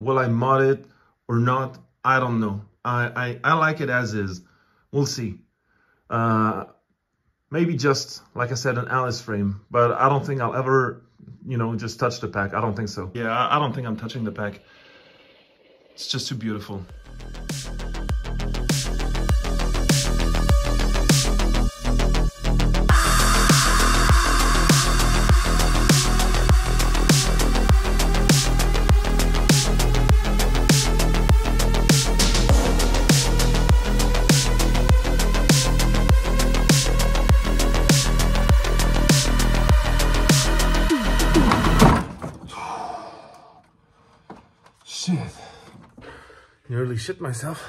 Will I mod it or not? I don't know. I, I, I like it as is. We'll see. Uh, maybe just, like I said, an Alice frame, but I don't think I'll ever, you know, just touch the pack. I don't think so. Yeah, I don't think I'm touching the pack. It's just too beautiful. Shit myself.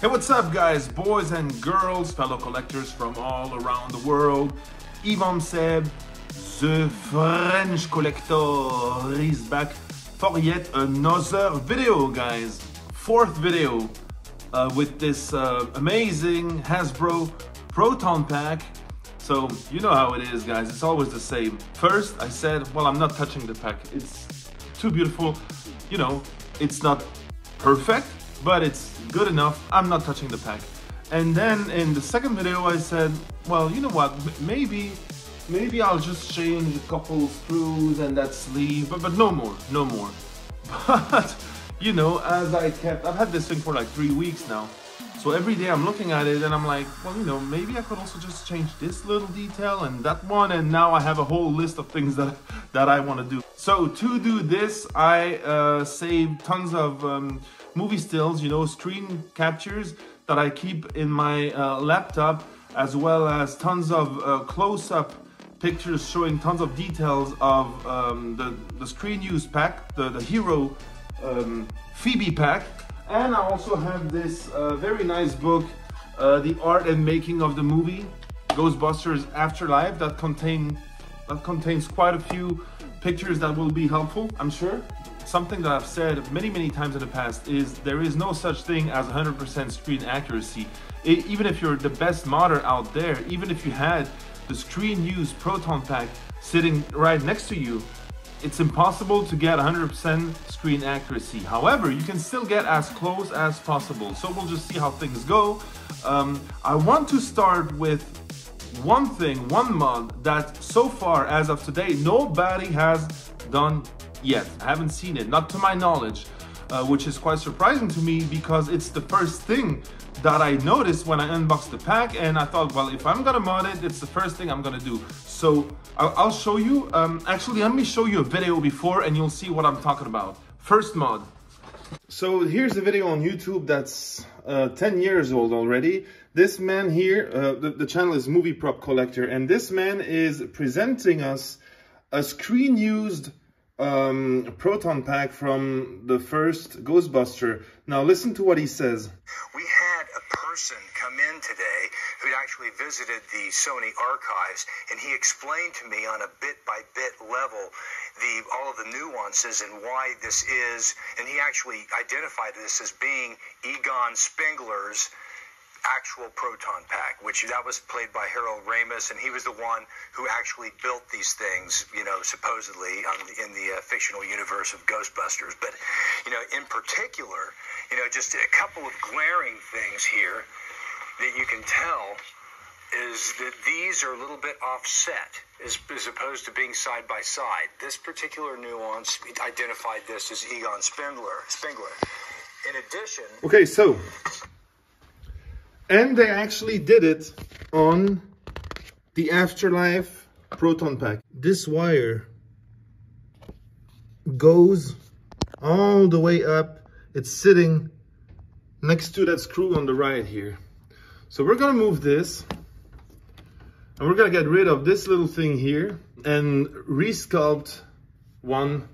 Hey, what's up, guys, boys and girls, fellow collectors from all around the world? Ivan Seb, the French collector, is back for yet another video, guys. Fourth video uh, with this uh, amazing Hasbro Proton Pack. So, you know how it is, guys. It's always the same. First, I said, well, I'm not touching the pack. It's too beautiful. You know, it's not perfect, but it's good enough. I'm not touching the pack. And then in the second video, I said, well, you know what, maybe, maybe I'll just change a couple screws and that sleeve, but, but no more, no more. But, you know, as I kept, I've had this thing for like three weeks now. So every day I'm looking at it and I'm like, well, you know, maybe I could also just change this little detail and that one. And now I have a whole list of things that, that I want to do. So to do this, I uh, saved tons of um, movie stills, you know, screen captures that I keep in my uh, laptop, as well as tons of uh, close-up pictures showing tons of details of um, the, the screen use pack, the, the Hero um, Phoebe pack. And I also have this uh, very nice book, uh, The Art and Making of the Movie, Ghostbusters Afterlife, that contain that contains quite a few pictures that will be helpful, I'm sure. Something that I've said many, many times in the past is there is no such thing as 100% screen accuracy. It, even if you're the best modder out there, even if you had the screen use proton pack sitting right next to you, it's impossible to get 100% screen accuracy. However, you can still get as close as possible. So we'll just see how things go. Um, I want to start with one thing, one mod that so far as of today, nobody has done yet. I haven't seen it, not to my knowledge, uh, which is quite surprising to me because it's the first thing that I noticed when I unboxed the pack and I thought, well, if I'm gonna mod it, it's the first thing I'm gonna do. So I'll show you, um, actually, let me show you a video before and you'll see what I'm talking about. First mod. So here's a video on YouTube that's uh, 10 years old already. This man here, uh, the, the channel is Movie Prop Collector, and this man is presenting us a screen used um, proton pack from the first Ghostbuster. Now listen to what he says. We had person come in today who'd actually visited the Sony archives, and he explained to me on a bit-by-bit level the all of the nuances and why this is, and he actually identified this as being Egon Spengler's actual proton pack, which that was played by Harold Ramis, and he was the one who actually built these things, you know, supposedly the, in the uh, fictional universe of Ghostbusters. But, you know, in particular, you know, just a couple of glaring things here that you can tell is that these are a little bit offset as, as opposed to being side by side. This particular nuance identified this as Egon Spengler. Spengler. In addition, Okay, so, and they actually did it on the Afterlife Proton Pack. This wire goes all the way up. It's sitting next to that screw on the right here. So we're gonna move this and we're gonna get rid of this little thing here and resculpt one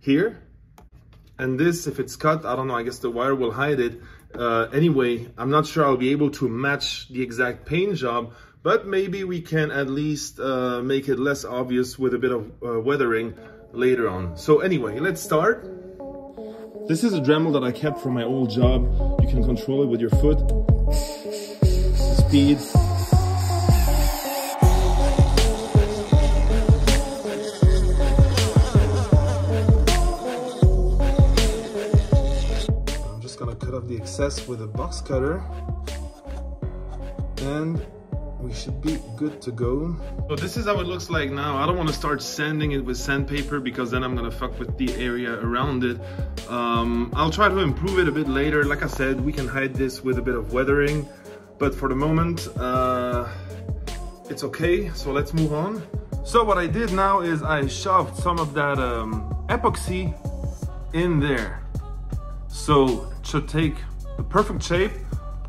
here. And this, if it's cut, I don't know, I guess the wire will hide it. Uh, anyway, I'm not sure I'll be able to match the exact paint job, but maybe we can at least uh, make it less obvious with a bit of uh, weathering later on. So anyway, let's start. This is a Dremel that I kept from my old job. You can control it with your foot. Speed. Just gonna cut off the excess with a box cutter. And we should be good to go. So this is how it looks like now. I don't want to start sanding it with sandpaper because then I'm gonna fuck with the area around it. Um, I'll try to improve it a bit later. Like I said, we can hide this with a bit of weathering, but for the moment, uh, it's okay. So let's move on. So what I did now is I shoved some of that um, epoxy in there. So it should take the perfect shape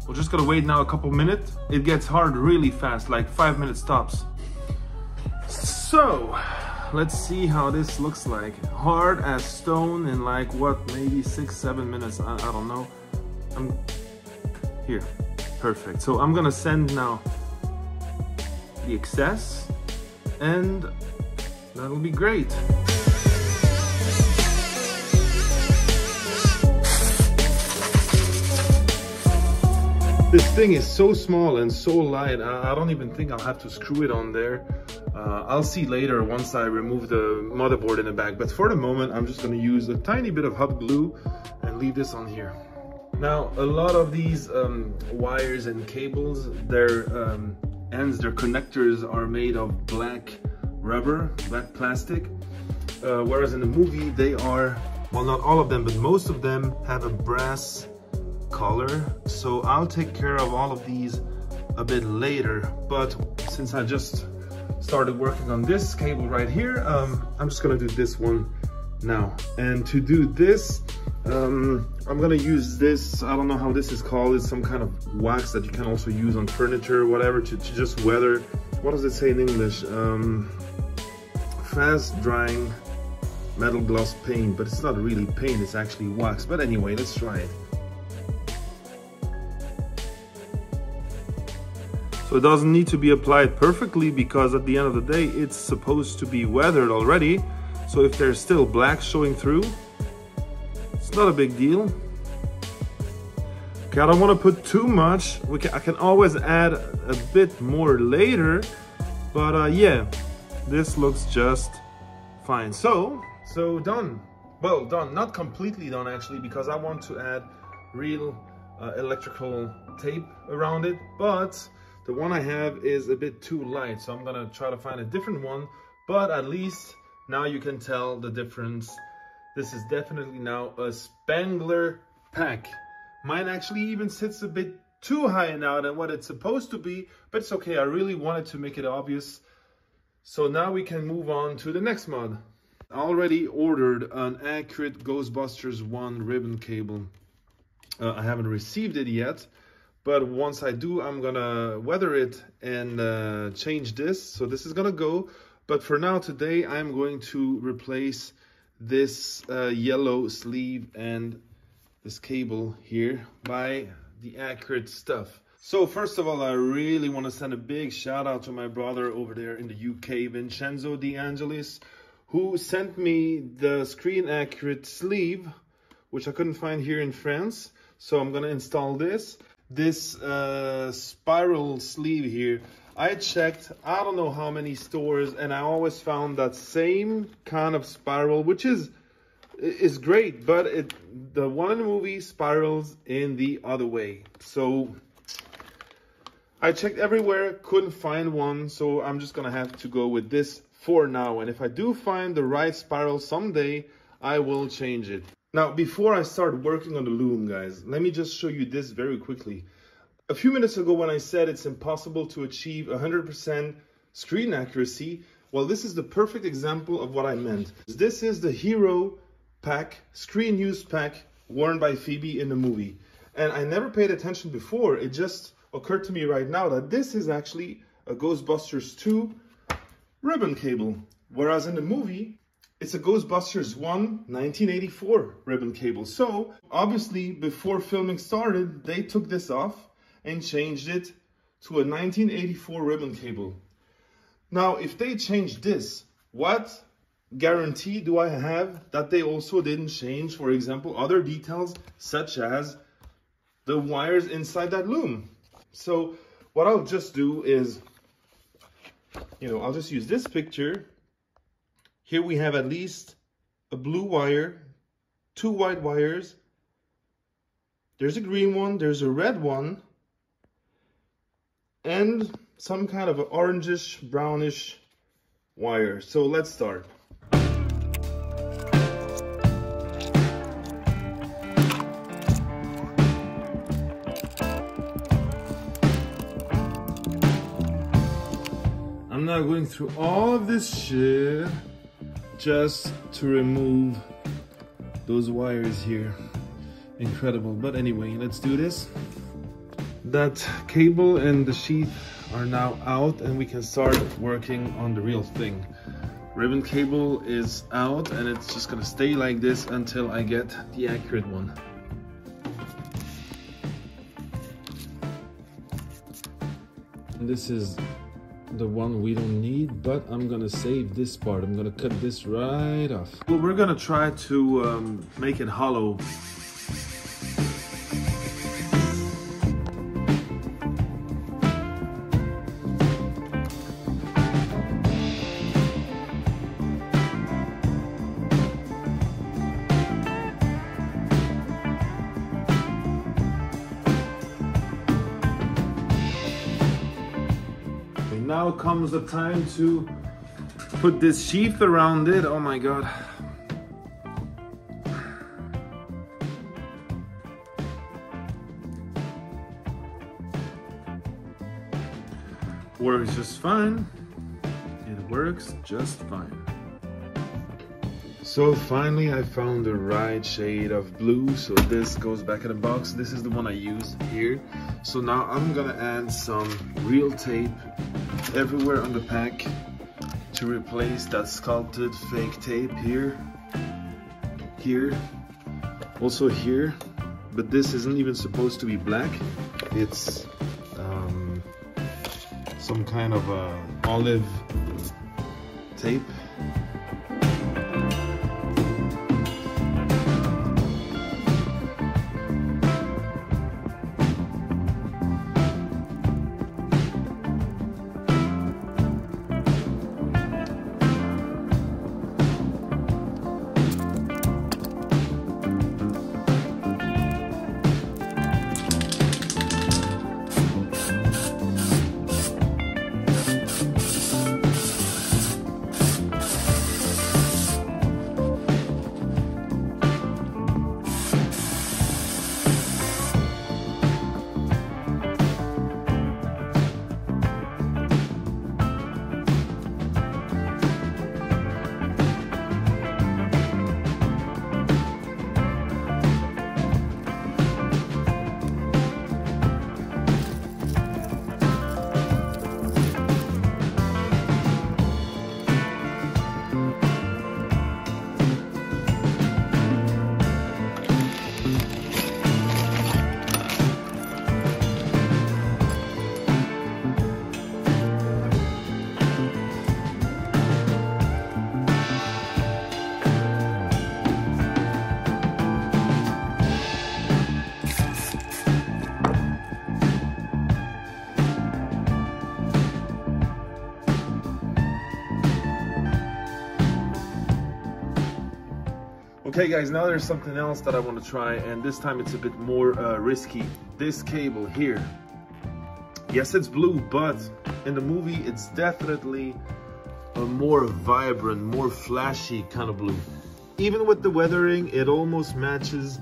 we're just gonna wait now a couple minutes. It gets hard really fast, like five minutes tops. So, let's see how this looks like. Hard as stone in like what, maybe six, seven minutes, I, I don't know. I'm here, perfect. So I'm gonna send now the excess and that'll be great. This thing is so small and so light, I, don't even think I'll have to screw it on there. Uh, I'll see later once I remove the motherboard in the back, but for the moment, I'm just gonna use a tiny bit of hot glue and leave this on here. Now, a lot of these um, wires and cables, their um, ends, their connectors are made of black rubber, black plastic, uh, whereas in the movie, they are, well, not all of them, but most of them have a brass color. So I'll take care of all of these a bit later. But since I just started working on this cable right here, um, I'm just gonna do this one now. And to do this, um, I'm gonna use this, I don't know how this is called, it's some kind of wax that you can also use on furniture, whatever, to, to just weather. What does it say in English? Um, fast drying metal gloss paint, but it's not really paint, it's actually wax. But anyway, let's try it. So it doesn't need to be applied perfectly because at the end of the day, it's supposed to be weathered already. So if there's still black showing through, it's not a big deal. Okay, I don't want to put too much. We can, I can always add a bit more later, but uh, yeah, this looks just fine. So, so done. Well, done, not completely done actually, because I want to add real uh, electrical tape around it, but the one I have is a bit too light, so I'm gonna try to find a different one, but at least now you can tell the difference. This is definitely now a Spengler pack. Mine actually even sits a bit too high now than what it's supposed to be, but it's okay. I really wanted to make it obvious. So now we can move on to the next mod. I already ordered an Accurate Ghostbusters 1 ribbon cable. Uh, I haven't received it yet, but once I do, I'm gonna weather it and uh, change this. So this is gonna go. But for now, today, I'm going to replace this uh, yellow sleeve and this cable here by the accurate stuff. So first of all, I really want to send a big shout out to my brother over there in the UK, Vincenzo De Angelis, who sent me the screen accurate sleeve, which I couldn't find here in France. So I'm going to install this this uh, spiral sleeve here. I checked, I don't know how many stores, and I always found that same kind of spiral, which is is great, but it the one in the movie spirals in the other way. So I checked everywhere, couldn't find one, so I'm just gonna have to go with this for now. And if I do find the right spiral someday, I will change it. Now, before I start working on the loom, guys, let me just show you this very quickly. A few minutes ago when I said it's impossible to achieve 100% screen accuracy, well, this is the perfect example of what I meant. This is the hero pack, screen use pack, worn by Phoebe in the movie. And I never paid attention before. It just occurred to me right now that this is actually a Ghostbusters 2 ribbon cable. Whereas in the movie, it's a Ghostbusters 1 1984 ribbon cable. So obviously before filming started, they took this off and changed it to a 1984 ribbon cable. Now, if they change this, what guarantee do I have that they also didn't change, for example, other details such as the wires inside that loom? So what I'll just do is, you know, I'll just use this picture. Here we have at least a blue wire, two white wires. There's a green one, there's a red one, and some kind of an orangish, brownish wire. So let's start. I'm now going through all of this shit just to remove those wires here. Incredible. But anyway, let's do this. That cable and the sheath are now out and we can start working on the real thing. Ribbon cable is out and it's just gonna stay like this until I get the accurate one. This is the one we don't need, but I'm gonna save this part. I'm gonna cut this right off. Well, we're gonna try to um, make it hollow the time to put this sheath around it. Oh my God. Works just fine. It works just fine. So finally I found the right shade of blue. So this goes back in the box. This is the one I used here. So now I'm gonna add some real tape everywhere on the pack to replace that sculpted fake tape here, here, also here, but this isn't even supposed to be black. It's um, some kind of a olive tape Okay guys, now there's something else that I want to try and this time it's a bit more uh, risky. This cable here. Yes, it's blue, but in the movie it's definitely a more vibrant, more flashy kind of blue. Even with the weathering, it almost matches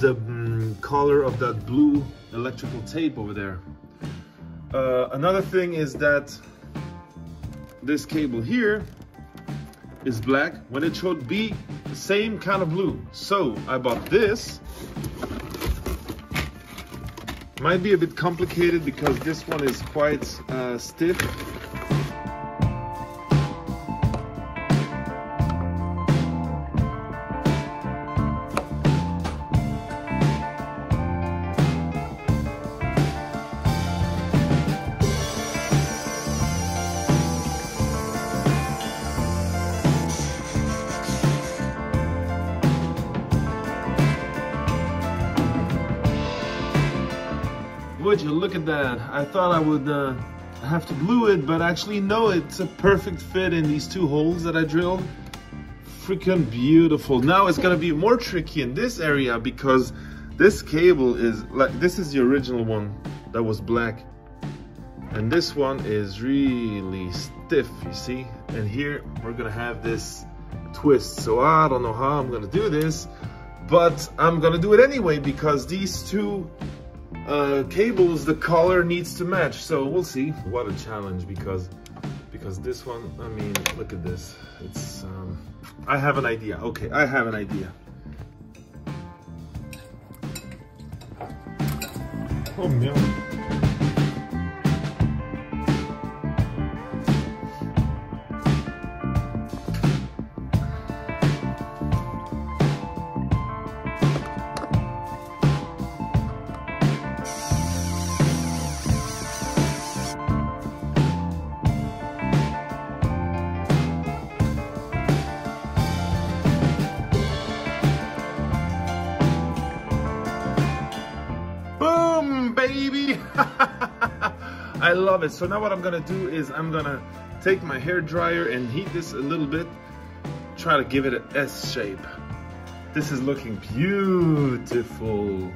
the mm, color of that blue electrical tape over there. Uh, another thing is that this cable here is black when it should be the same kind of blue. So I bought this. Might be a bit complicated because this one is quite uh, stiff I thought I would uh, have to glue it, but actually no, it's a perfect fit in these two holes that I drilled. Freaking beautiful. Now it's gonna be more tricky in this area because this cable is like, this is the original one that was black. And this one is really stiff, you see? And here we're gonna have this twist. So I don't know how I'm gonna do this, but I'm gonna do it anyway because these two uh, cables, the color needs to match. So we'll see. What a challenge because because this one, I mean, look at this. It's, um, I have an idea. Okay, I have an idea. Oh, man. Love it. So now what I'm gonna do is I'm gonna take my hair dryer and heat this a little bit. Try to give it an S shape. This is looking beautiful.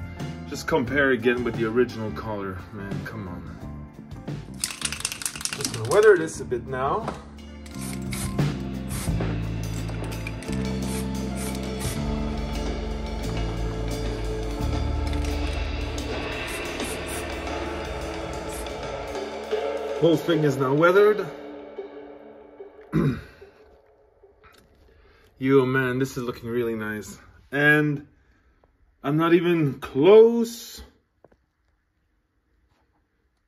Just compare again with the original color. Man, come on. Just gonna weather this a bit now. Whole thing is now weathered. Yo, man, this is looking really nice. And I'm not even close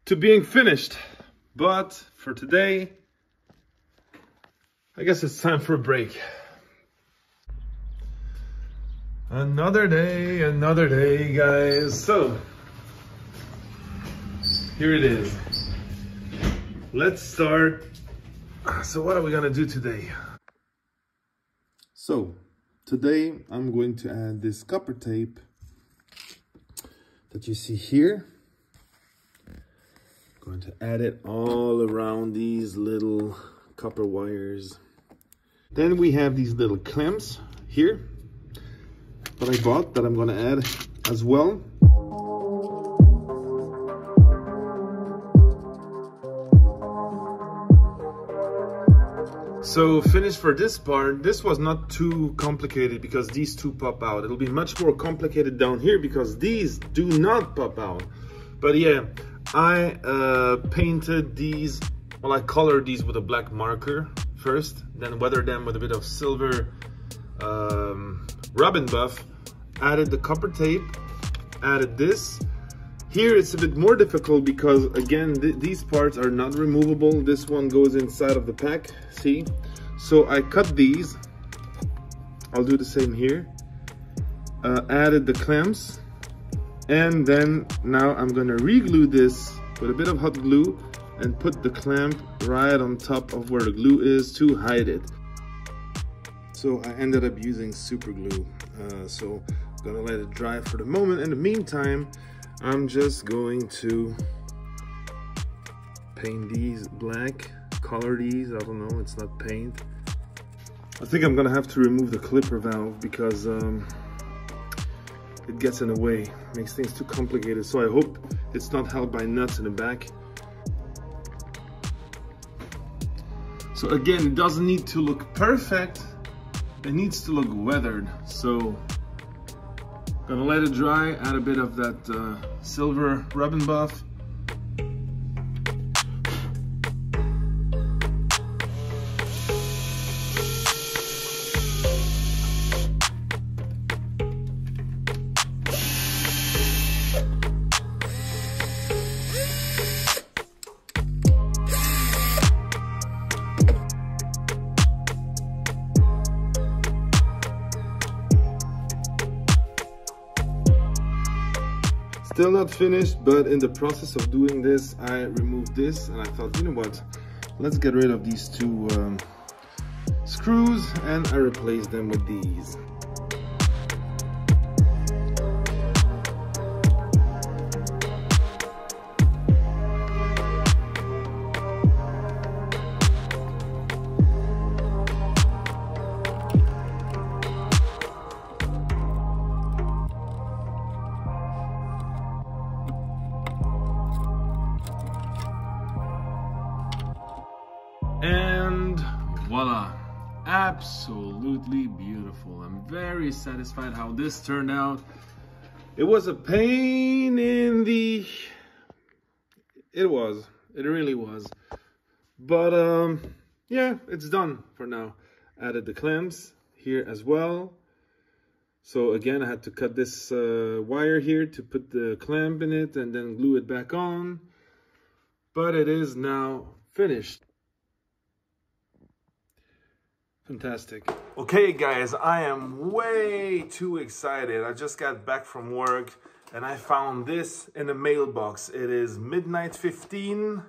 to being finished. But for today, I guess it's time for a break. Another day, another day, guys. So, here it is. Let's start. So what are we gonna do today? So today I'm going to add this copper tape that you see here. I'm going to add it all around these little copper wires. Then we have these little clamps here that I bought that I'm gonna add as well. So finish for this part, this was not too complicated because these two pop out. It'll be much more complicated down here because these do not pop out. But yeah, I uh, painted these, well I colored these with a black marker first, then weathered them with a bit of silver um, Rub 'n Buff, added the copper tape, added this. Here it's a bit more difficult because again, th these parts are not removable. This one goes inside of the pack, see? So I cut these. I'll do the same here. Uh, added the clamps. And then now I'm gonna re-glue this with a bit of hot glue and put the clamp right on top of where the glue is to hide it. So I ended up using super glue. Uh, so I'm gonna let it dry for the moment. In the meantime, I'm just going to paint these black, color these, I don't know, it's not paint. I think I'm gonna have to remove the Clippard valve because um, it gets in the way, makes things too complicated. So I hope it's not held by nuts in the back. So again, it doesn't need to look perfect, it needs to look weathered. So gonna let it dry, add a bit of that uh, silver Rub 'n Buff finished, but in the process of doing this, I removed this and I thought, you know what, let's get rid of these two um, screws and I replaced them with these. Very satisfied how this turned out. It was a pain in the it was it really was. But um yeah it's done for now. Added the clamps here as well. So again i had to cut this uh, wire here to put the clamp in it and then glue it back on. But it is now finished Fantastic. Okay, guys, I am way too excited. I just got back from work and I found this in the mailbox. It is midnight 15,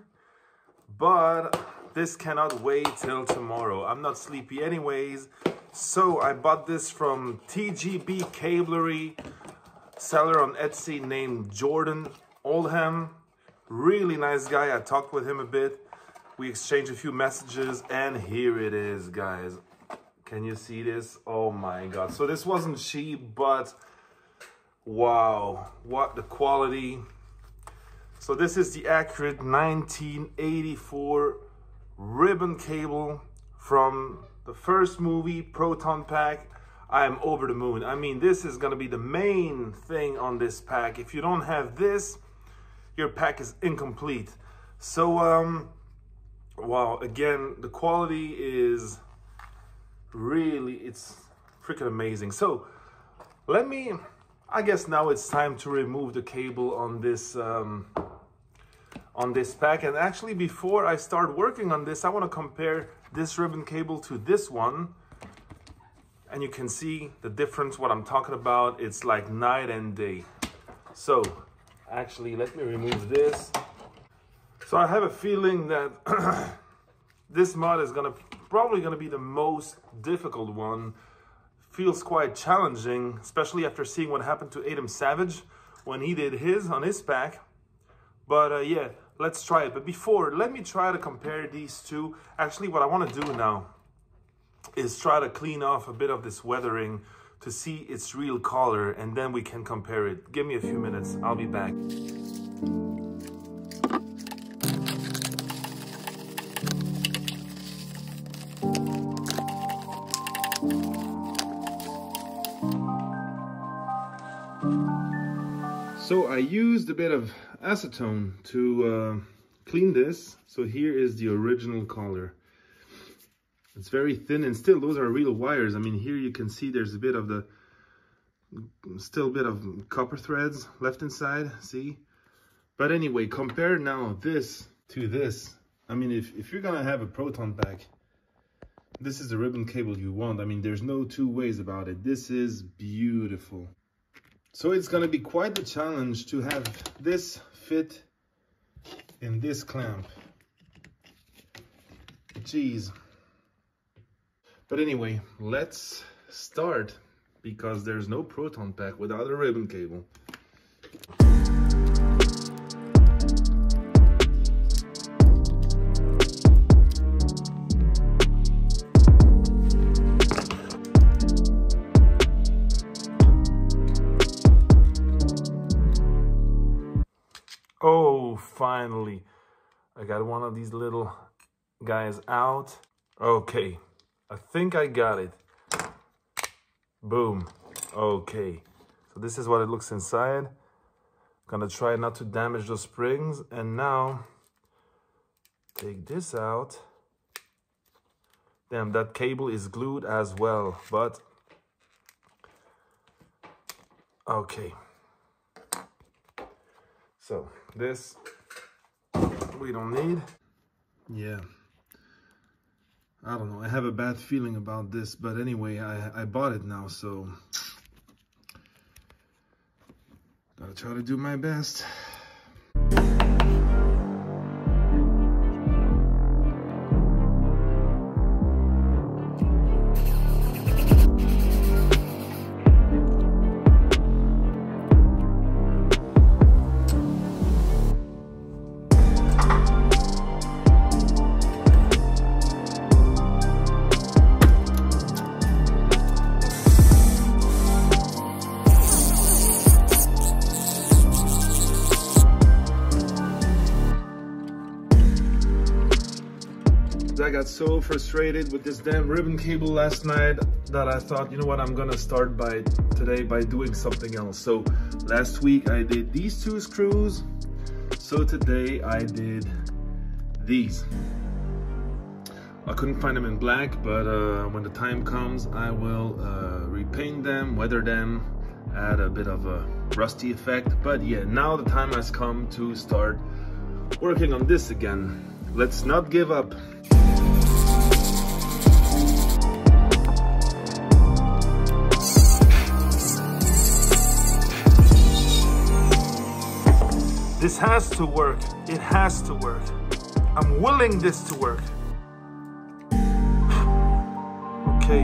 but this cannot wait till tomorrow. I'm not sleepy anyways. So I bought this from TGB Cablery, seller on Etsy named Jordan Oldham. Really nice guy. I talked with him a bit. We exchanged a few messages and here it is, guys. Can you see this? Oh my God. So this wasn't cheap, but wow, what the quality. So this is the accurate 1984 ribbon cable from the first movie, Proton Pack. I am over the moon. I mean, this is gonna be the main thing on this pack. If you don't have this, your pack is incomplete. So, um, wow, again, the quality is really, it's freaking amazing. So let me, I guess now it's time to remove the cable on this, um, on this pack. And actually before I start working on this, I want to compare this ribbon cable to this one. And you can see the difference, what I'm talking about. It's like night and day. So actually, let me remove this. So I have a feeling that this mod is gonna probably gonna be the most difficult one. Feels quite challenging, especially after seeing what happened to Adam Savage when he did his on his pack. But uh, yeah, let's try it. But before, let me try to compare these two. Actually, what I wanna do now is try to clean off a bit of this weathering to see its real color and then we can compare it. Give me a few minutes, I'll be back. So I used a bit of acetone to uh, clean this. So here is the original color. It's very thin and still those are real wires. I mean, here you can see there's a bit of the, still a bit of copper threads left inside, see? But anyway, compare now this to this. I mean, if, if you're gonna have a proton pack, this is the ribbon cable you want. I mean, there's no two ways about it. This is beautiful. So it's gonna be quite the challenge to have this fit in this clamp. Jeez. But anyway, let's start because there's no proton pack without a ribbon cable. Finally. I got one of these little guys out. Okay, I think I got it. Boom. Okay, so this is what it looks inside. Gonna try not to damage the springs. And now, take this out. Damn, that cable is glued as well, but... Okay. So this we don't need. Yeah. I don't know. I have a bad feeling about this, but anyway, I, I bought it now, so gotta try to do my best. So frustrated with this damn ribbon cable last night that I thought, you know what, I'm gonna start by today by doing something else. So last week I did these two screws. So today I did these. I couldn't find them in black, but uh, when the time comes, I will uh, repaint them, weather them, add a bit of a rusty effect. But yeah, now the time has come to start working on this again. Let's not give up. This has to work. It has to work. I'm willing this to work. Okay.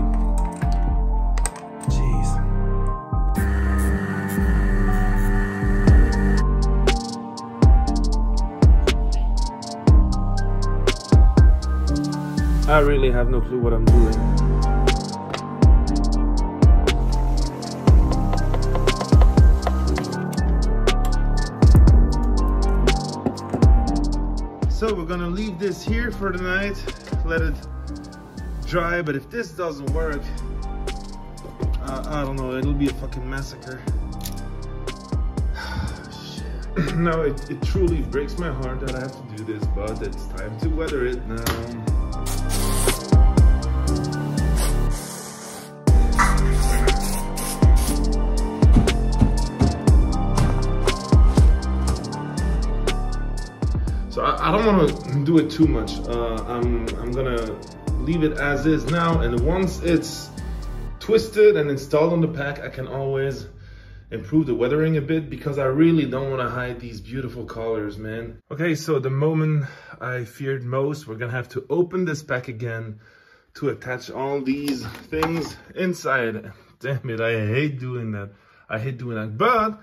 Jeez. I really have no clue what I'm doing. So we're gonna leave this here for the night, let it dry, but if this doesn't work, uh, I don't know, it'll be a fucking massacre. no, it, it truly breaks my heart that I have to do this, but it's time to weather it now. I, don't want to do it too much. Uh, I'm, I'm gonna leave it as is now. And once it's twisted and installed on the pack, I can always improve the weathering a bit because I really don't want to hide these beautiful colors, man. Okay, so the moment I feared most, we're gonna have to open this pack again to attach all these things inside. Damn it, I hate doing that. I hate doing that, but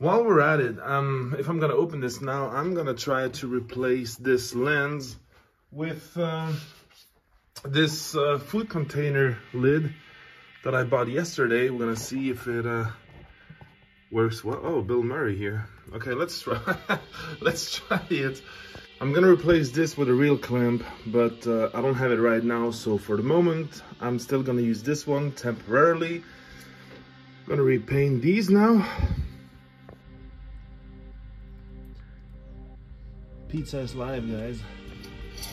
while we're at it, um, if I'm gonna open this now, I'm gonna try to replace this lens with uh, this uh, food container lid that I bought yesterday. We're gonna see if it uh, works well. Oh, Bill Murray here. Okay, let's try. let's try it. I'm gonna replace this with a real clamp, but uh, I don't have it right now. So for the moment, I'm still gonna use this one temporarily. I'm gonna repaint these now. Pizza is live, guys.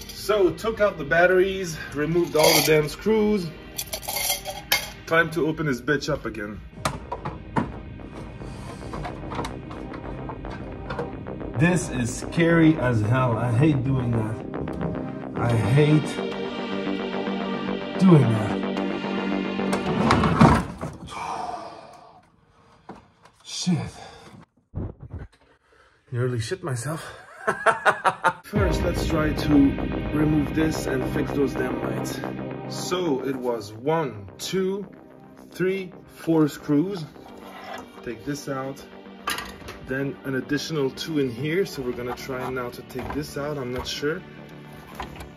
So, took out the batteries, removed all the damn screws. Time to open this bitch up again. This is scary as hell. I hate doing that. I hate doing that. Shit. Nearly shit myself. First, let's try to remove this and fix those damn lights. So it was one, two, three, four screws. Take this out. Then an additional two in here. So we're gonna try now to take this out. I'm not sure.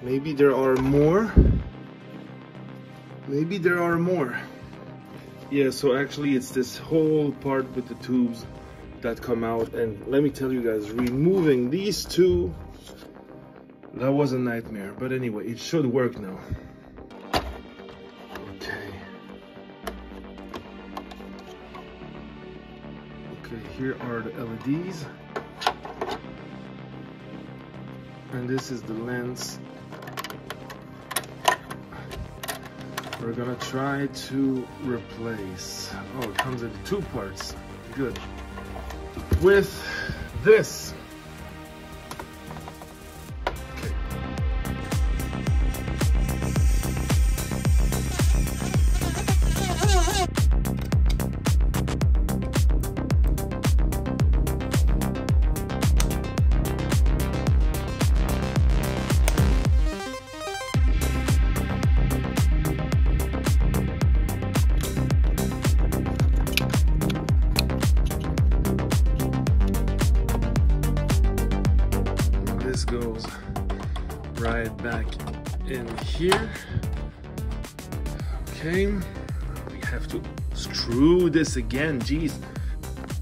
Maybe there are more. Maybe there are more. Yeah, so actually it's this whole part with the tubes that come out. And let me tell you guys removing these two that was a nightmare. But anyway it should work now. Okay. Okay here are the LEDs and this is the lens. We're gonna try to replace. Oh it comes in two parts. Good with this. Again, jeez.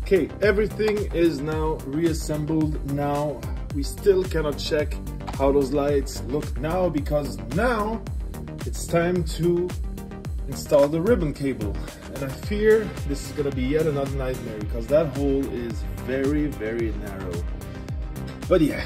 Okay, everything is now reassembled. Now we still cannot check how those lights look now because now it's time to install the ribbon cable. And I fear this is gonna be yet another nightmare because that hole is very, very narrow. But yeah,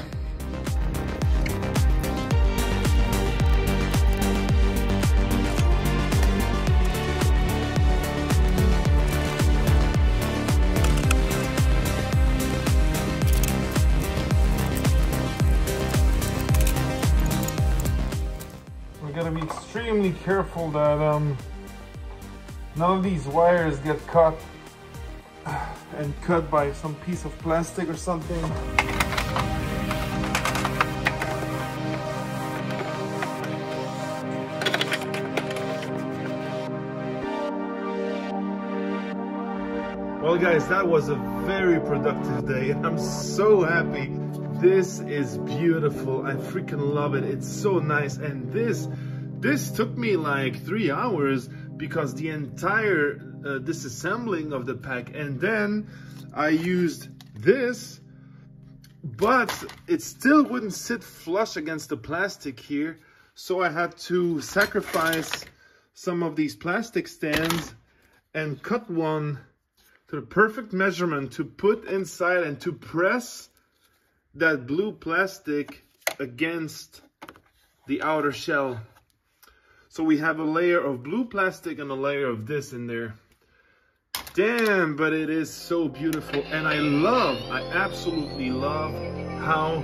gotta be extremely careful that um, none of these wires get cut and cut by some piece of plastic or something. Well guys, that was a very productive day and I'm so happy this is beautiful. I freaking love it. It's so nice. And this, this took me like three hours because the entire uh, disassembling of the pack and then I used this but it still wouldn't sit flush against the plastic here so I had to sacrifice some of these plastic stands and cut one to the perfect measurement to put inside and to press that blue plastic against the outer shell. So we have a layer of blue plastic and a layer of this in there. Damn, but it is so beautiful. And I love, I absolutely love how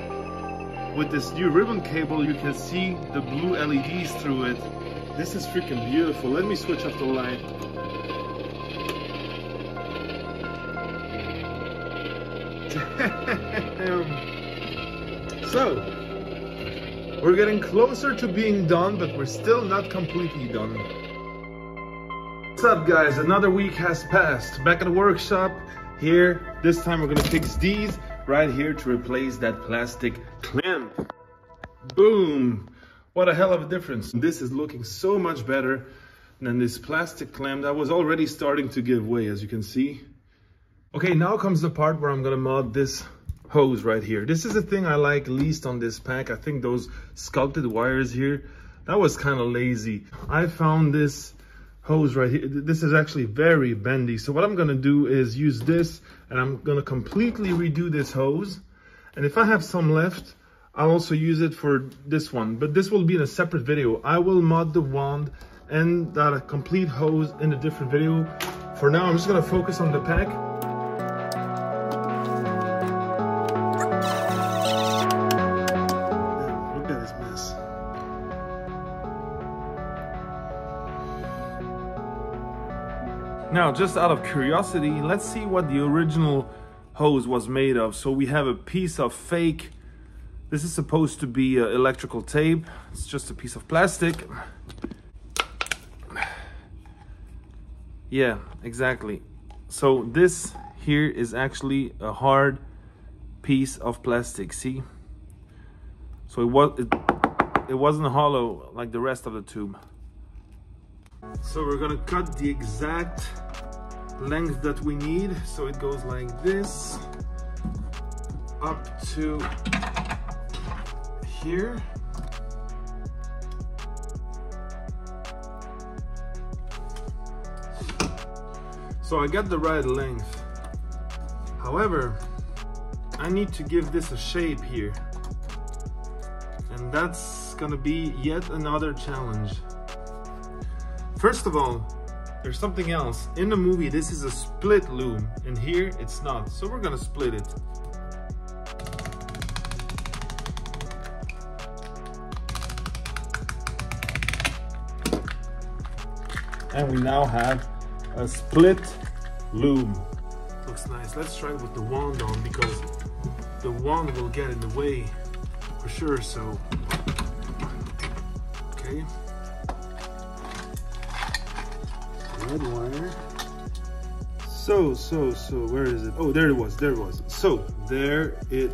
with this new ribbon cable, you can see the blue LEDs through it. This is freaking beautiful. Let me switch off the light. Damn. So, we're getting closer to being done, but we're still not completely done. What's up guys, another week has passed. Back at the workshop, here, this time we're gonna fix these right here to replace that plastic clamp. Boom! What a hell of a difference. This is looking so much better than this plastic clamp that was already starting to give way, as you can see. Okay, now comes the part where I'm gonna mod this hose right here. This is the thing I like least on this pack. I think those sculpted wires here, that was kind of lazy. I found this hose right here. This is actually very bendy. So what I'm gonna do is use this and I'm gonna completely redo this hose. And if I have some left, I'll also use it for this one, but this will be in a separate video. I will mod the wand and that complete hose in a different video. For now, I'm just gonna focus on the pack. Now, just out of curiosity, let's see what the original hose was made of. So we have a piece of fake, this is supposed to be uh, electrical tape. It's just a piece of plastic. Yeah, exactly. So this here is actually a hard piece of plastic, see? So it, was, it, it wasn't hollow like the rest of the tube. So we're gonna cut the exact length that we need. So it goes like this up to here. So I got the right length. However, I need to give this a shape here. And that's gonna be yet another challenge. First of all, there's something else. In the movie, this is a split loom, and here it's not. So we're gonna split it. And we now have a split loom. Looks nice. Let's try it with the wand on because the wand will get in the way for sure, so. Okay. Wire. So, so, so, where is it? Oh, there it was, there it was. So, there it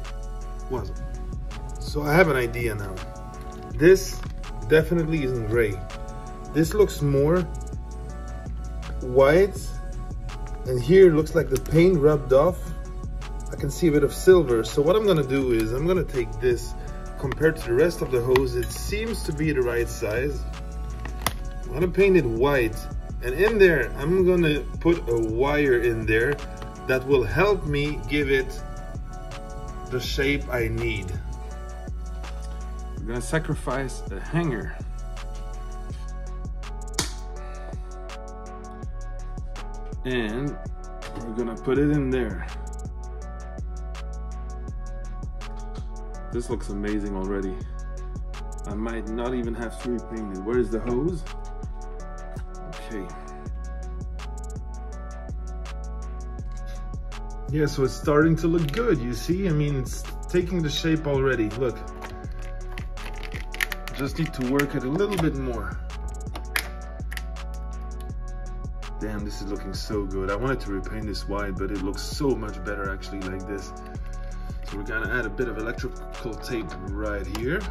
was. So I have an idea now. This definitely isn't gray. This looks more white, and here looks like the paint rubbed off. I can see a bit of silver. So what I'm gonna do is I'm gonna take this compared to the rest of the hose, it seems to be the right size. I'm gonna paint it white. And in there, I'm gonna put a wire in there that will help me give it the shape I need. We're gonna sacrifice a hanger. And we're gonna put it in there. This looks amazing already. I might not even have to repaint it. Where is the hose? Yeah, so it's starting to look good, you see? I mean, it's taking the shape already, look. Just need to work it a little bit more. Damn, this is looking so good. I wanted to repaint this white, but it looks so much better actually like this. So we're gonna add a bit of electrical tape right here.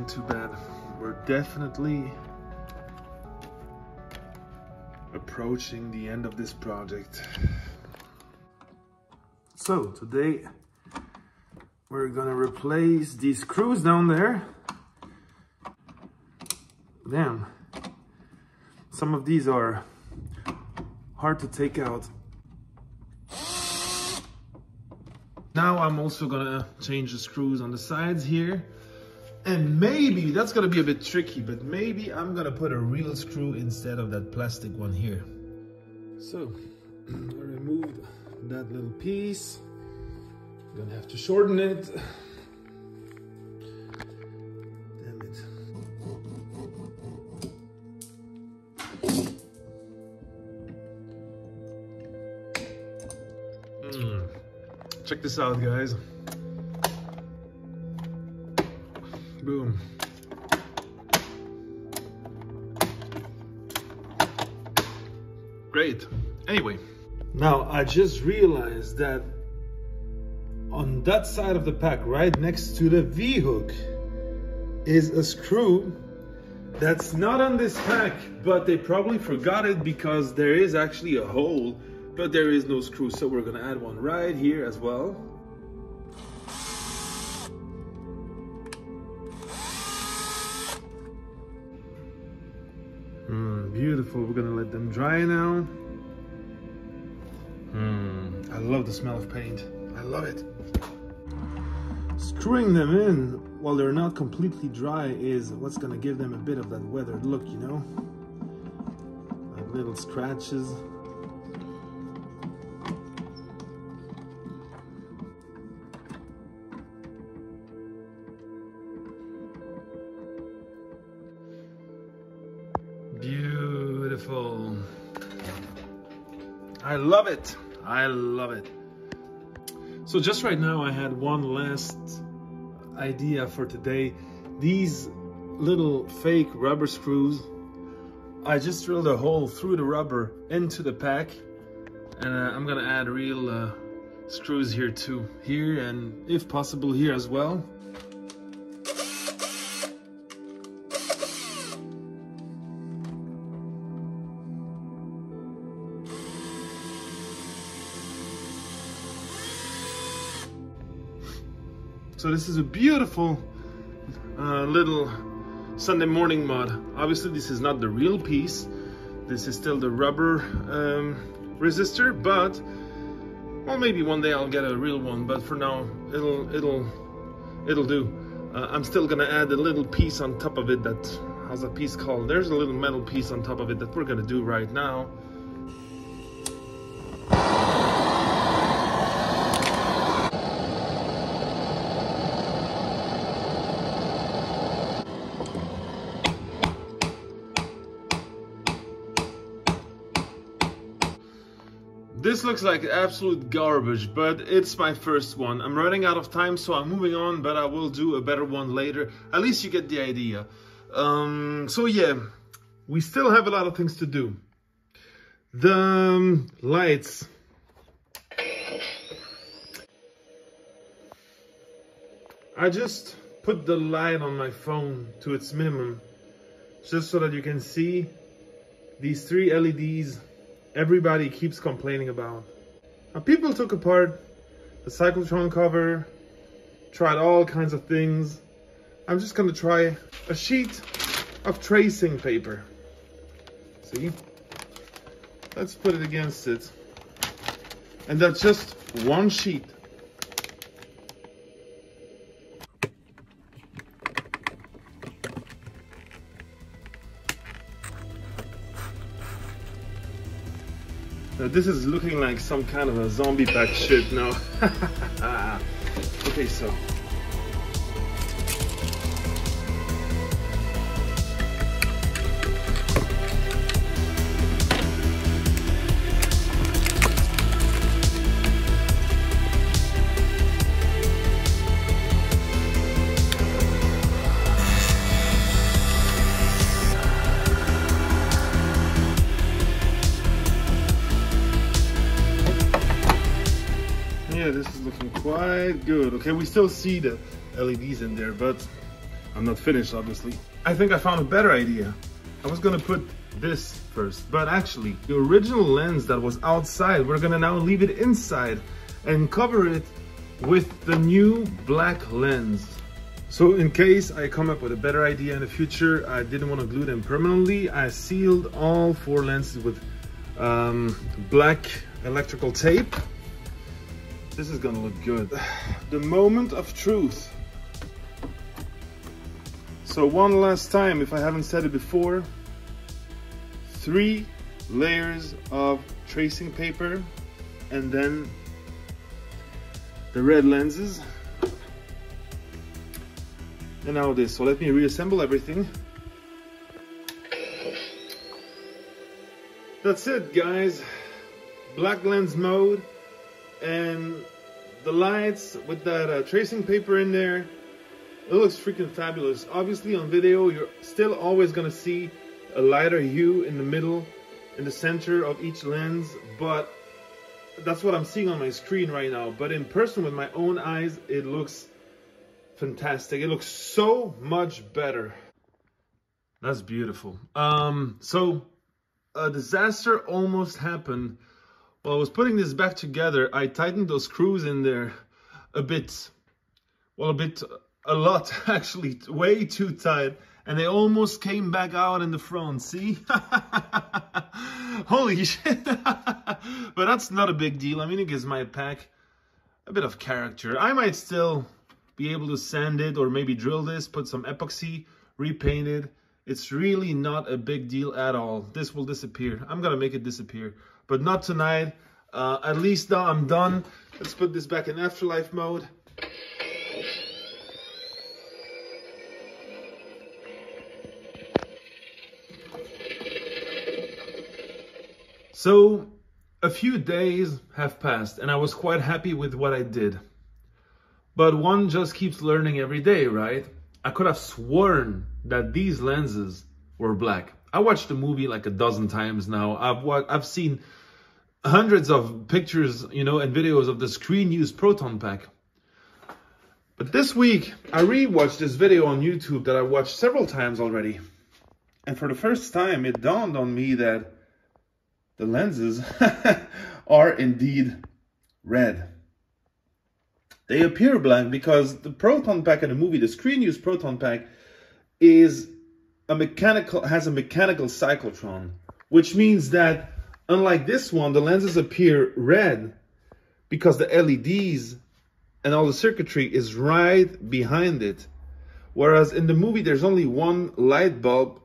Isn't too bad. We're definitely approaching the end of this project. So today we're gonna replace these screws down there. Damn, some of these are hard to take out. Now I'm also gonna change the screws on the sides here. And maybe, that's gonna be a bit tricky, but maybe I'm gonna put a real screw instead of that plastic one here. So, I removed that little piece. I'm gonna have to shorten it. Damn it. Mm. Check this out, guys. Anyway, now I just realized that on that side of the pack, right next to the V-hook, is a screw that's not on this pack, but they probably forgot it because there is actually a hole, but there is no screw. So we're gonna add one right here as well. Mm, beautiful. We're gonna let them dry now. I love the smell of paint. I love it. Screwing them in while they're not completely dry is what's gonna give them a bit of that weathered look, you know? Like little scratches. Beautiful. I love it. I love it. So just right now I had one last idea for today. These little fake rubber screws, I just drilled a hole through the rubber into the pack and uh, I'm gonna add real uh, screws here too. Here and if possible here as well. So this is a beautiful uh, little Sunday morning mod. Obviously this is not the real piece. This is still the rubber um, resistor, but well maybe one day I'll get a real one, but for now it'll it'll it'll do. Uh, I'm still gonna add a little piece on top of it that how's that piece called? There's a little metal piece on top of it that we're gonna do right now. Looks like absolute garbage, but it's my first one. I'm running out of time, so I'm moving on, but I will do a better one later. At least you get the idea. Um, so yeah, we still have a lot of things to do. The um, lights. I just put the light on my phone to its minimum just so that you can see these three LEDs everybody keeps complaining about. Now people took apart the cyclotron cover, tried all kinds of things. I'm just gonna try a sheet of tracing paper. See? Let's put it against it. And that's just one sheet. Now this is looking like some kind of a zombie pack shit now. okay, so good. Okay, we still see the LEDs in there, but I'm not finished, obviously. I think I found a better idea. I was gonna put this first, but actually, the original lens that was outside, we're gonna now leave it inside and cover it with the new black lens. So in case I come up with a better idea in the future, I didn't want to glue them permanently. I sealed all four lenses with um, black electrical tape. This is gonna look good. The moment of truth. So one last time, if I haven't said it before, three layers of tracing paper and then the red lenses. And now this, so let me reassemble everything. That's it guys, black lens mode and the lights with that uh, tracing paper in there it looks freaking fabulous. Obviously on video you're still always gonna see a lighter hue in the middle in the center of each lens but that's what I'm seeing on my screen right now. But in person with my own eyes it looks fantastic. It looks so much better. That's beautiful. Um so a disaster almost happened while I was putting this back together, I tightened those screws in there a bit, well, a bit, a lot actually, way too tight. And they almost came back out in the front, see? Holy shit. but that's not a big deal. I mean, it gives my pack a bit of character. I might still be able to sand it or maybe drill this, put some epoxy, repaint it. It's really not a big deal at all. This will disappear. I'm gonna make it disappear but not tonight. Uh, at least now I'm done. Let's put this back in afterlife mode. So a few days have passed and I was quite happy with what I did. But one just keeps learning every day, right? I could have sworn that these lenses were black. I watched the movie like a dozen times now. I've I've seen hundreds of pictures, you know, and videos of the screen use proton pack. But this week, I rewatched this video on YouTube that I watched several times already. And for the first time, it dawned on me that the lenses are indeed red. They appear black because the proton pack in the movie, the screen use proton pack, is a mechanical has a mechanical cyclotron, which means that Unlike this one, the lenses appear red because the LEDs and all the circuitry is right behind it. Whereas in the movie, there's only one light bulb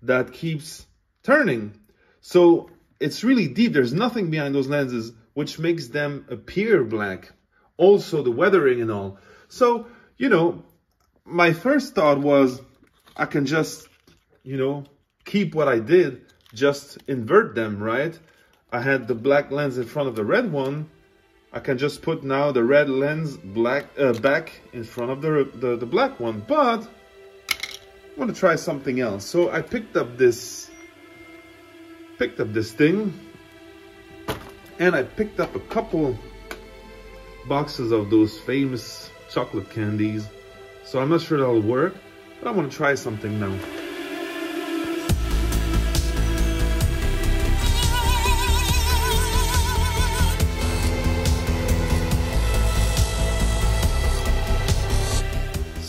that keeps turning. So it's really deep. There's nothing behind those lenses, which makes them appear black. Also the weathering and all. So, you know, my first thought was I can just, you know, keep what I did, just invert them, right? I had the black lens in front of the red one, I can just put now the red lens black uh, back in front of the, the, the black one. But I want to try something else. So I picked up this picked up this thing and I picked up a couple boxes of those famous chocolate candies So I'm not sure that'll work, but I want to try something now.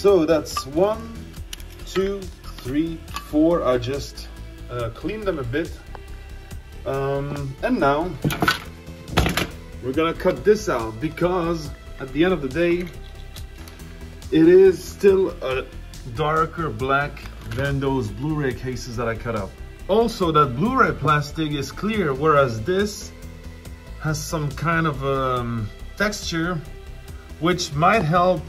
So that's one, two, three, four. I just uh, cleaned them a bit. Um, and now we're gonna cut this out because at the end of the day, it is still a darker black than those Blu-ray cases that I cut out. Also, that Blu-ray plastic is clear, whereas this has some kind of um, texture, which might help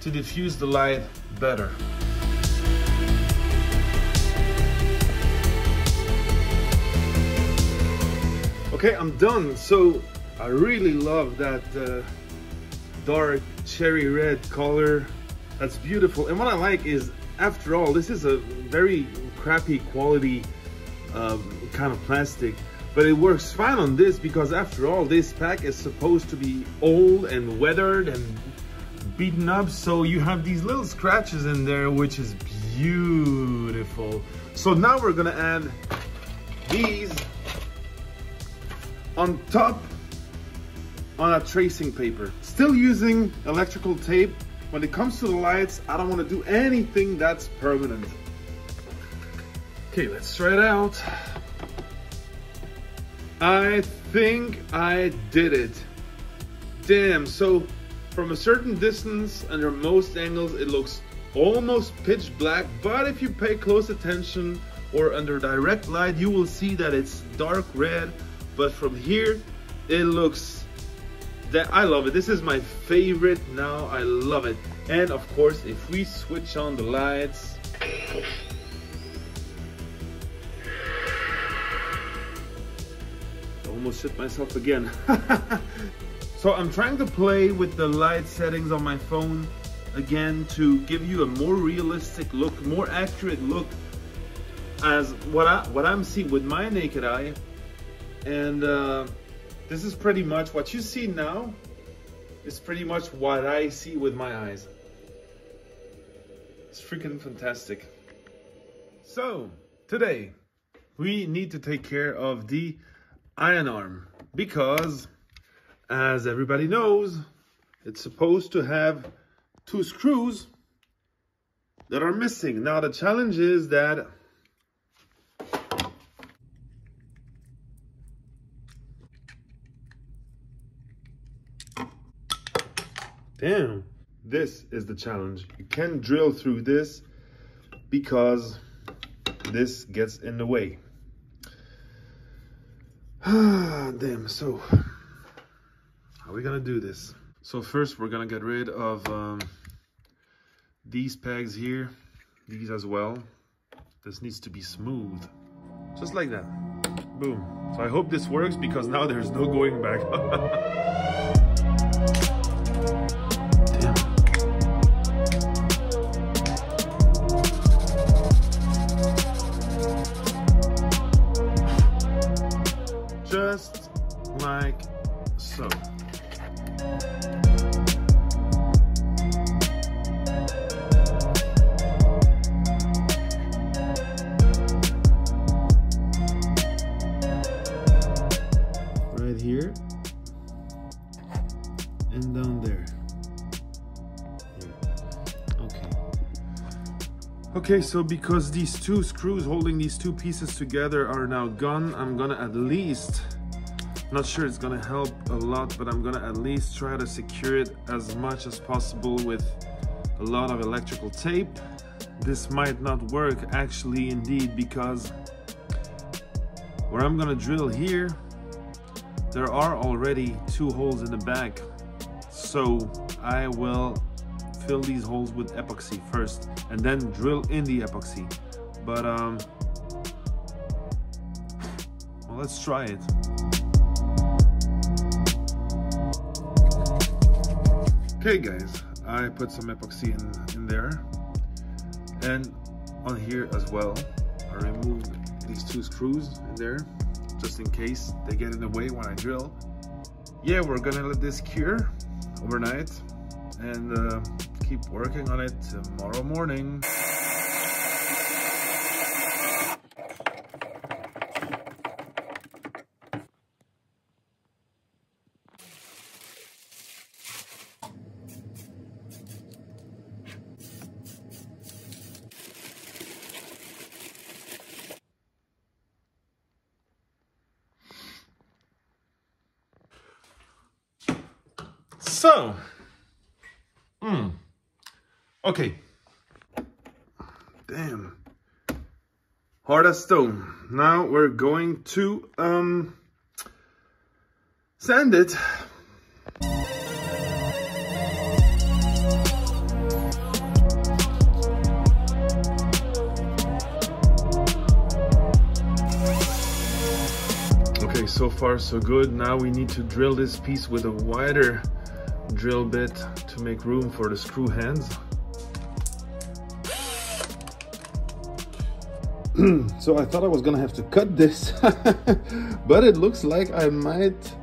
to diffuse the light better. Okay, I'm done. So I really love that uh, dark cherry red color. That's beautiful. And what I like is, after all, this is a very crappy quality um, kind of plastic. But it works fine on this because after all, this pack is supposed to be old and weathered and beaten up so you have these little scratches in there which is beautiful. So now we're gonna add these on top on a tracing paper. Still using electrical tape. When it comes to the lights I don't want to do anything that's permanent. Okay let's try it out. I think I did it. Damn so from a certain distance, under most angles, it looks almost pitch black, but if you pay close attention or under direct light, you will see that it's dark red, but from here, it looks that I love it. This is my favorite now. I love it. And of course, if we switch on the lights, almost shit myself again. So I'm trying to play with the light settings on my phone again to give you a more realistic look, more accurate look as what I what I'm seeing with my naked eye. And uh, this is pretty much what you see now is pretty much what I see with my eyes. It's freaking fantastic. So today we need to take care of the ion arm because as everybody knows, it's supposed to have two screws that are missing. Now the challenge is that Damn, this is the challenge. You can drill through this because this gets in the way. Ah, damn, so how are we gonna do this? So first we're gonna get rid of um, these pegs here, these as well. This needs to be smooth, just like that. Boom. So I hope this works because now there's no going back. Okay, so because these two screws holding these two pieces together are now gone, I'm gonna at least not sure it's gonna help a lot, but I'm gonna at least try to secure it as much as possible with a lot of electrical tape. This might not work actually indeed because where I'm gonna drill here, there are already two holes in the back. So I will fill these holes with epoxy first and then drill in the epoxy. But um, well, let's try it. Okay guys, I put some epoxy in, in there and on here as well. I removed these two screws in there just in case they get in the way when I drill. Yeah, we're gonna let this cure overnight and uh, keep working on it tomorrow morning. So, hmm, okay. Damn. Hard as stone. Now we're going to um, sand it. Okay, so far so good. Now we need to drill this piece with a wider drill bit to make room for the screw hands. so I thought I was gonna have to cut this, but it looks like I might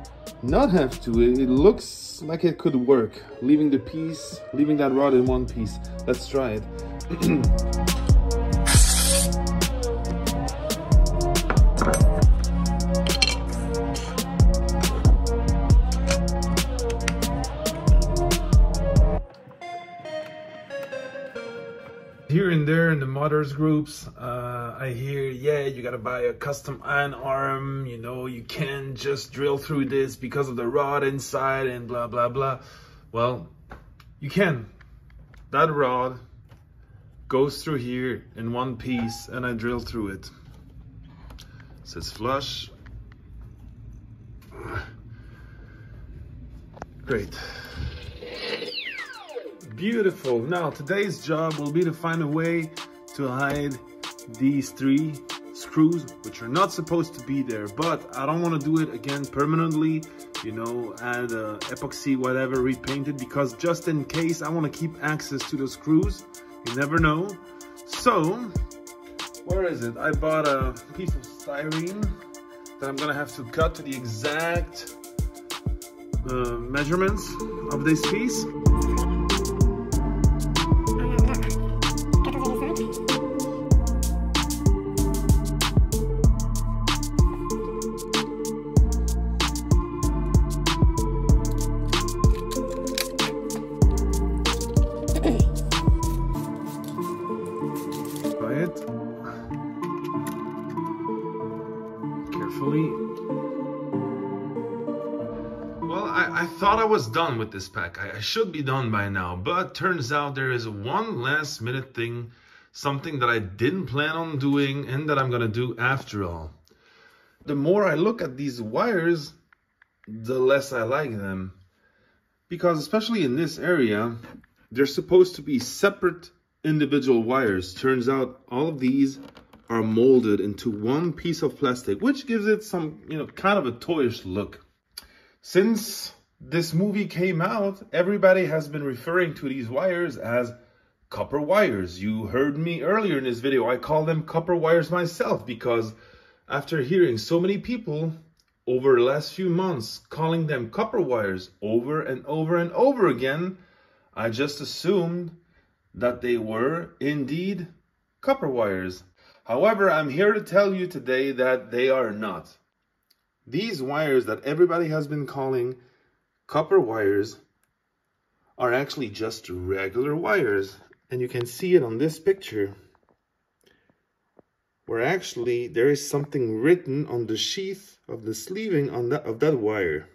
not have to. It looks like it could work, leaving the piece, leaving that rod in one piece. Let's try it. there in the modders groups, uh, I hear, yeah, you gotta buy a custom ion arm, you know, you can't just drill through this because of the rod inside and blah, blah, blah. Well, you can. That rod goes through here in one piece and I drill through it. Says flush. Great. Beautiful. Now, today's job will be to find a way to hide these three screws, which are not supposed to be there, but I don't want to do it again permanently, you know, add uh, epoxy, whatever, repaint it, because just in case I want to keep access to the screws, you never know. So, where is it? I bought a piece of styrene that I'm gonna have to cut to the exact uh, measurements of this piece. Was done with this pack. I, I should be done by now, but turns out there is one last minute thing, something that I didn't plan on doing and that I'm gonna do after all. The more I look at these wires, the less I like them. Because especially in this area, they're supposed to be separate individual wires. Turns out all of these are molded into one piece of plastic, which gives it some, you know, kind of a toyish look. Since this movie came out, everybody has been referring to these wires as copper wires. You heard me earlier in this video, I call them copper wires myself because after hearing so many people over the last few months calling them copper wires over and over and over again, I just assumed that they were indeed copper wires. However, I'm here to tell you today that they are not. These wires that everybody has been calling copper wires are actually just regular wires. And you can see it on this picture where actually there is something written on the sheath of the sleeving on of that wire.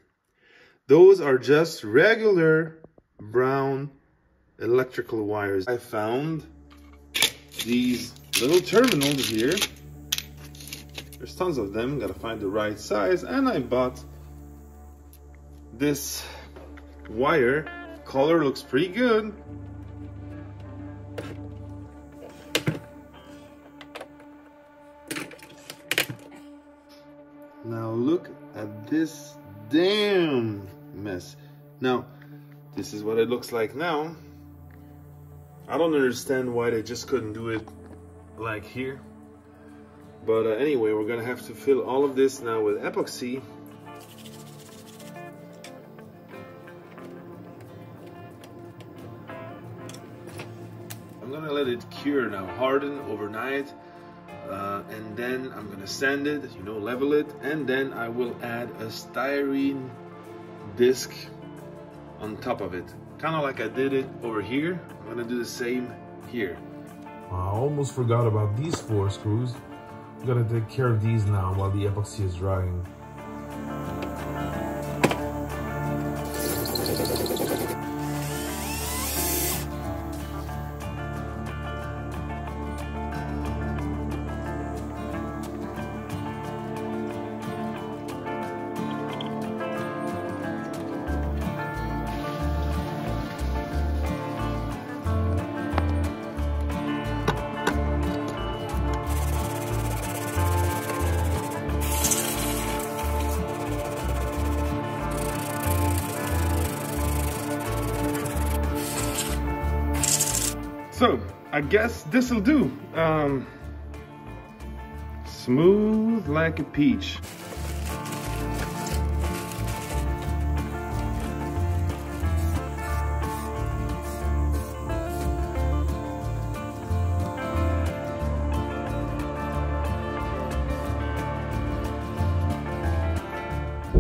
Those are just regular brown electrical wires. I found these little terminals here. There's tons of them, gotta find the right size. And I bought this wire. Color looks pretty good. Now look at this damn mess. Now, this is what it looks like now. I don't understand why they just couldn't do it like here. But uh, anyway, we're gonna have to fill all of this now with epoxy. Cure now, harden overnight. Uh, and then I'm gonna sand it, you know, level it, and then I will add a styrene disc on top of it. Kind of like I did it over here. I'm gonna do the same here. I almost forgot about these four screws. I'm gonna take care of these now while the epoxy is drying. This'll do. Um, smooth like a peach.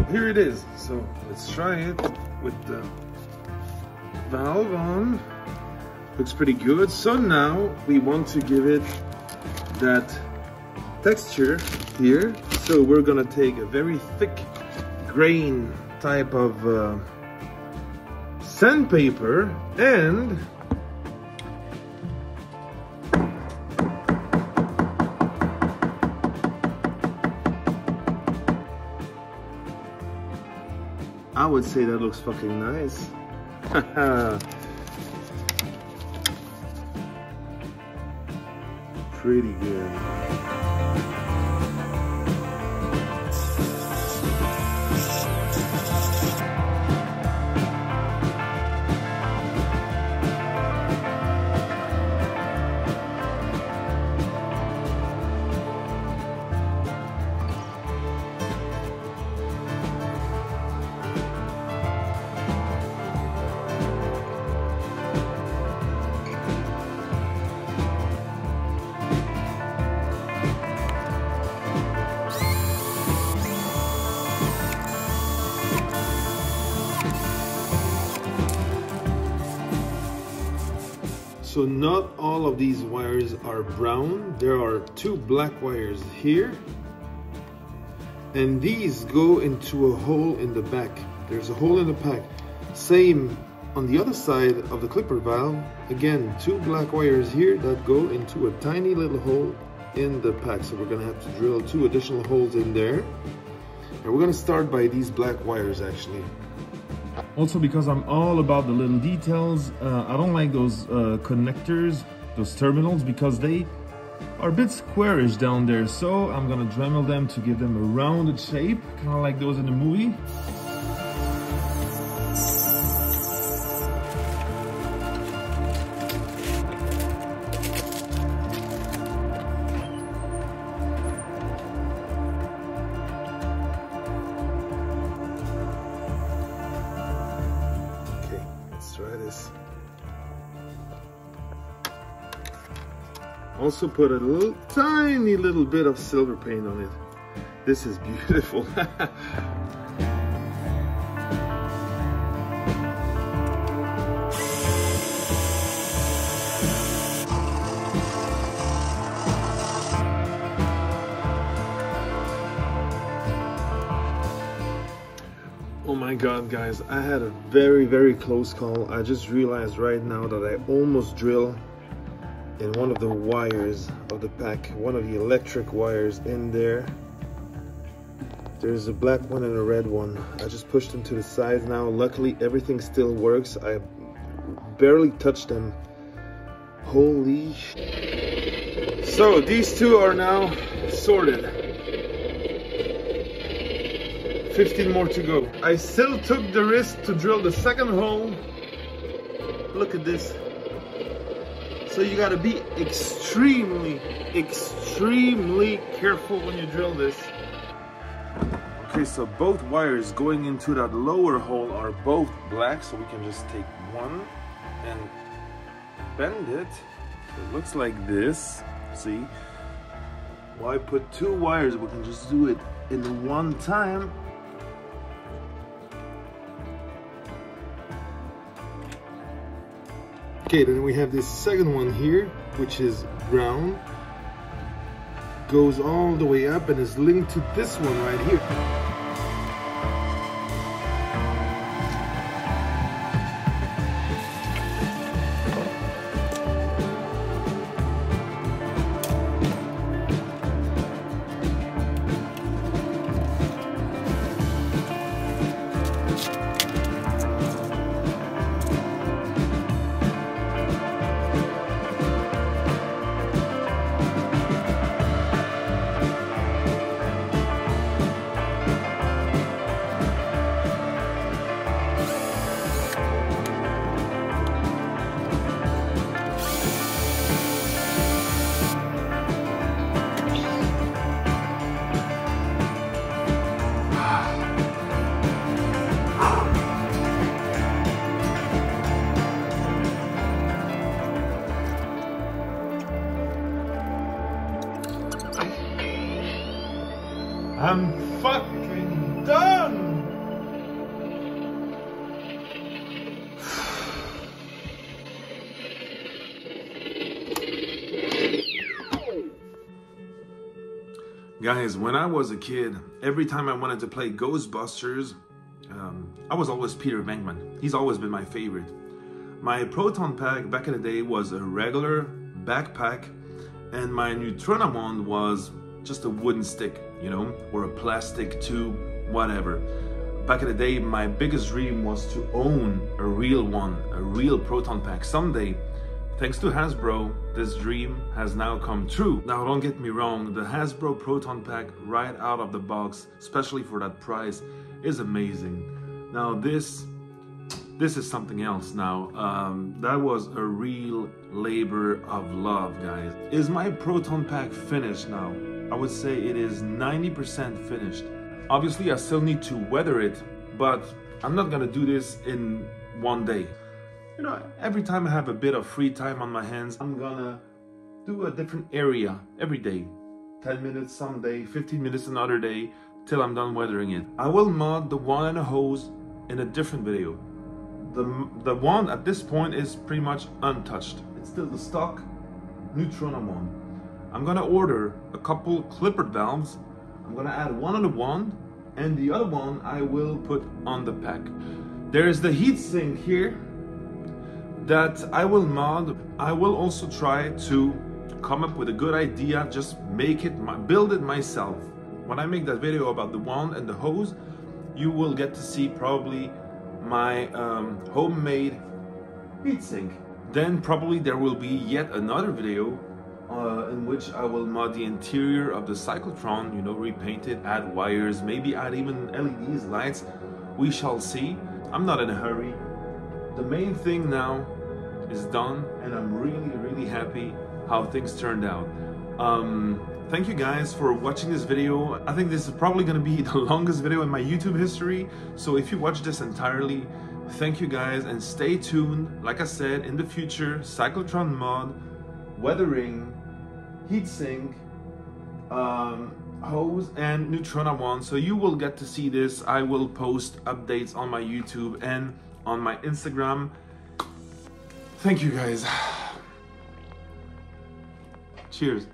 Here it is. So let's try it with the valve on. Looks pretty good. So now we want to give it that texture here. So we're gonna take a very thick grain type of uh, sandpaper and I would say that looks fucking nice. Pretty good. So not all of these wires are brown. There are two black wires here. And these go into a hole in the back. There's a hole in the back. Same on the other side of the Clippard valve. Again, two black wires here that go into a tiny little hole in the pack. So we're gonna have to drill two additional holes in there. And we're gonna start by these black wires actually. Also because I'm all about the little details, uh, I don't like those uh, connectors, those terminals, because they are a bit squarish down there. So I'm gonna Dremel them to give them a rounded shape, kind of like those in the movie. Also put a tiny little bit of silver paint on it. This is beautiful. Oh my god, guys, I had a very, very close call. I just realized right now that I almost drilled in one of the wires of the pack, one of the electric wires in there. There's a black one and a red one. I just pushed them to the sides now. Luckily, everything still works. I barely touched them. Holy So, these two are now sorted. 15 more to go. I still took the risk to drill the second hole. Look at this. So you gotta be extremely, extremely careful when you drill this. Okay, so both wires going into that lower hole are both black, so we can just take one and bend it. It looks like this, see? Why put two wires? We can just do it in one time. Okay, then we have this second one here, which is brown. Goes all the way up and is linked to this one right here. Guys, when I was a kid, every time I wanted to play Ghostbusters, um, I was always Peter Venkman. He's always been my favorite. My proton pack back in the day was a regular backpack, and my Neutrona Wand was just a wooden stick you know, or a plastic tube, whatever. Back in the day, my biggest dream was to own a real one, a real proton pack. Someday, thanks to Hasbro, this dream has now come true. Now, don't get me wrong, the Hasbro proton pack right out of the box, especially for that price, is amazing. Now, this this is something else now. Um, that was a real labor of love, guys. Is my proton pack finished now? I would say it is 90% finished. Obviously, I still need to weather it, but I'm not gonna do this in one day. You know, every time I have a bit of free time on my hands, I'm gonna do a different area every day. 10 minutes some day, 15 minutes another day, till I'm done weathering it. I will mod the wand and a hose in a different video. The, the wand at this point is pretty much untouched. It's still the stock Neutrona Wand. I'm gonna order a couple Clippard valves. I'm gonna add one on the wand and the other one I will put on the pack. There's the heatsink here that I will mod. I will also try to come up with a good idea, just make it, build it myself. When I make that video about the wand and the hose, you will get to see probably my um, homemade heatsink. Then probably there will be yet another video uh, in which I will mod the interior of the cyclotron, you know, repaint it, add wires, maybe add even LEDs, lights. We shall see. I'm not in a hurry. The main thing now is done and I'm really, really happy how things turned out. Um, thank you guys for watching this video. I think this is probably going to be the longest video in my YouTube history. So if you watch this entirely, thank you guys and stay tuned. Like I said, in the future, Cyclotron mod, weathering, heatsink, um, hose, and Neutrona Wand. So you will get to see this. I will post updates on my YouTube and on my Instagram. Thank you guys. Cheers.